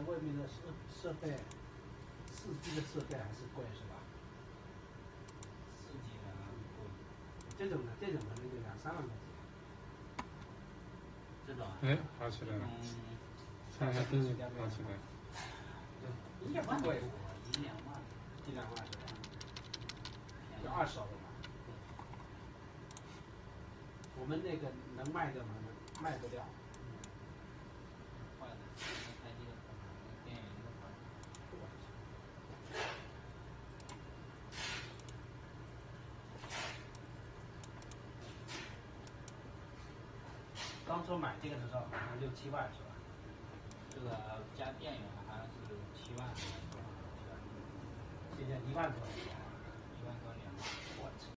外面的设设备，四 G 的设备还是贵是吧？四 G 的啊，贵这种的，这种的那个两三万块钱。这种啊，哎，好起来了，嗯，看一下定义，好起来。一万贵，一两万，一两万是吧？便宜就二手的嘛。我们那个能卖的嘛，卖不掉。坏的，那台机的坏了，那电源都坏了。当初买这个的时候好像六七万是吧？这个加电源好像是七万，现在一万多。一万多两万。